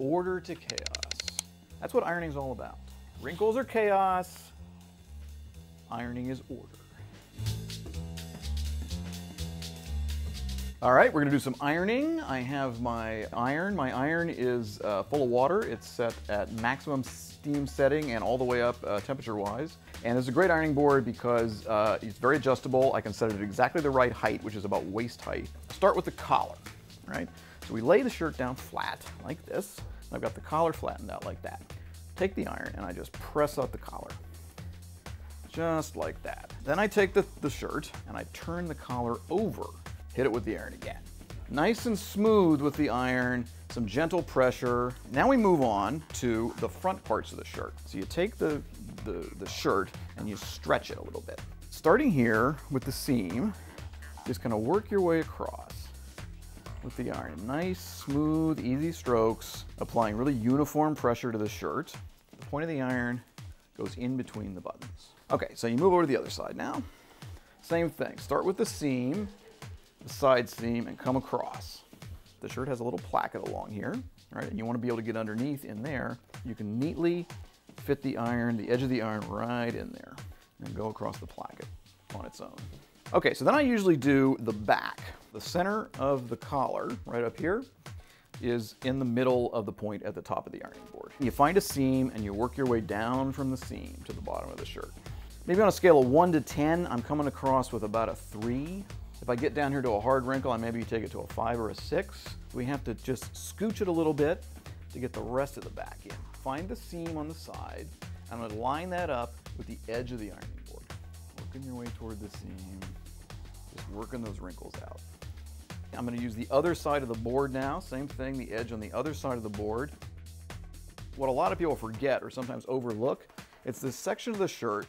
order to chaos. That's what ironing is all about. Wrinkles are chaos, ironing is order. All right, we're gonna do some ironing. I have my iron. My iron is uh, full of water. It's set at maximum steam setting and all the way up uh, temperature-wise. And it's a great ironing board because uh, it's very adjustable. I can set it at exactly the right height, which is about waist height. Start with the collar, right? So we lay the shirt down flat like this. I've got the collar flattened out like that. Take the iron and I just press out the collar. Just like that. Then I take the, the shirt and I turn the collar over. Hit it with the iron again. Nice and smooth with the iron, some gentle pressure. Now we move on to the front parts of the shirt. So you take the, the, the shirt and you stretch it a little bit. Starting here with the seam, just kind of work your way across with the iron. Nice, smooth, easy strokes, applying really uniform pressure to the shirt. The point of the iron goes in between the buttons. Okay, so you move over to the other side now. Same thing, start with the seam, the side seam, and come across. The shirt has a little placket along here, right? And you wanna be able to get underneath in there. You can neatly fit the iron, the edge of the iron right in there, and go across the placket on its own. Okay, so then I usually do the back. The center of the collar, right up here, is in the middle of the point at the top of the ironing board. You find a seam and you work your way down from the seam to the bottom of the shirt. Maybe on a scale of one to 10, I'm coming across with about a three. If I get down here to a hard wrinkle, I maybe take it to a five or a six. We have to just scooch it a little bit to get the rest of the back in. Find the seam on the side. I'm gonna line that up with the edge of the ironing board. Working your way toward the seam, just working those wrinkles out. I'm gonna use the other side of the board now. Same thing, the edge on the other side of the board. What a lot of people forget or sometimes overlook, it's this section of the shirt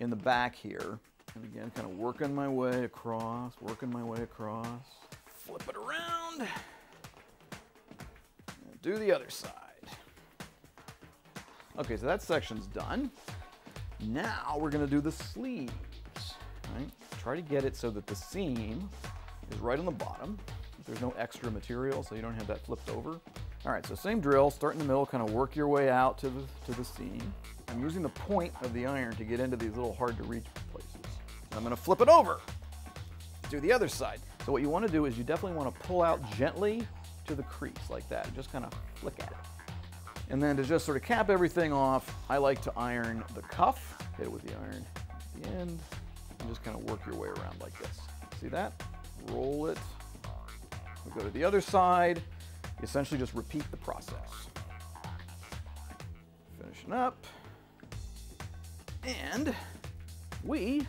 in the back here. And again, kind of working my way across, working my way across. Flip it around. And do the other side. Okay, so that section's done. Now we're gonna do the sleeves, right? Try to get it so that the seam is right on the bottom. There's no extra material, so you don't have that flipped over. All right, so same drill, start in the middle, kind of work your way out to the, to the seam. I'm using the point of the iron to get into these little hard to reach places. I'm gonna flip it over, do the other side. So what you wanna do is you definitely wanna pull out gently to the crease like that, just kind of flick at it. And then to just sort of cap everything off, I like to iron the cuff, hit it with the iron at the end, and just kind of work your way around like this. See that? Roll it. We go to the other side, essentially just repeat the process. Finishing up. And we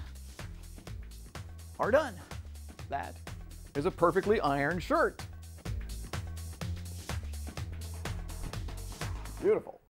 are done. That is a perfectly ironed shirt. Beautiful.